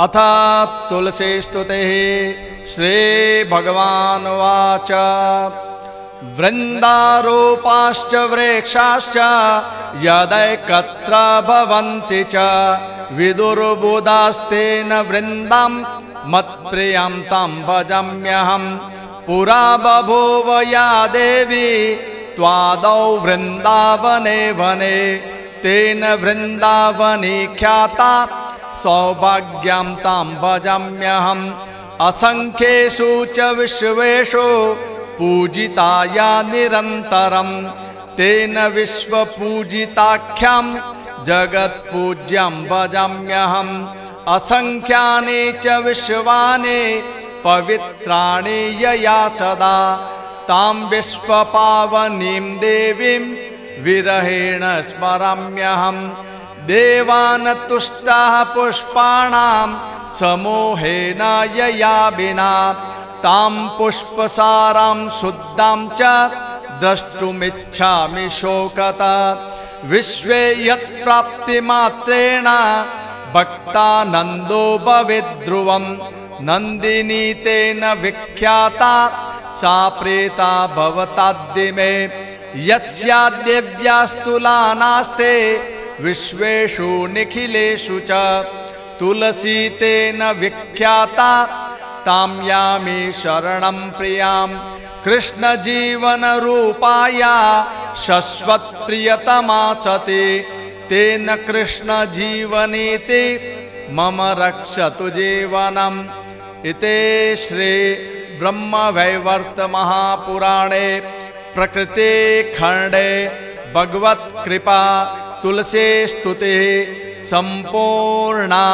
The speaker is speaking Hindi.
अथ तुलसी स्तुति श्रीभगवानुवाच। वृन्दारूपाश्च, वृक्षाश्च, यदैकत्र भवन्ति च। विदुर्बुधास्तेन वृन्दां, मत्प्रियं तं भजम्यहम् पुरा बभूव या देवी, त्वादौ वृन्दावने वने। तेन वृन्दावनी ख्याता सौभाग्यं तां भजाम्यहम्। असङ्ख्येषु च विश्वेषु पूजिताया निरन्तरं तेन विश्वपूजिताख्यं जगत्पूज्यं भजाम्यहम्। असङ्ख्यानि च विश्वानि पवित्राणि यया सदा। तां विश्वपावनीं देवीं विरहेण स्मराम्यहम्। देवान तुष्टाः पुष्पाणां समूहेन यया विना। तां पुष्पसारां शुद्धां च द्रष्टुमिच्छामि शोकता। विश्वे यत्प्राप्तिमात्रेण भक्तानन्दो भवेद्ध्रुवं। नन्दिनी तेन विख्याता, सा प्रेता भवताद्दिमे। यस्याद्यव्यास्तुला नास्ते विश्वेषु निखिलेषु च तुलसी तेन विख्याता। तां यामि शरणं प्रियाँ कृष्णजीवनरूपाया शश्वत्प्रियतमा सति। तेन कृष्णजीवनीति मम रक्षतु जीवनम्। इति श्री ब्रह्मवैवर्तमहापुराणे प्रकृतिखण्डे भगवत्कृपा तुलसी स्तुति संपूर्णा